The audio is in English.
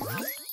What?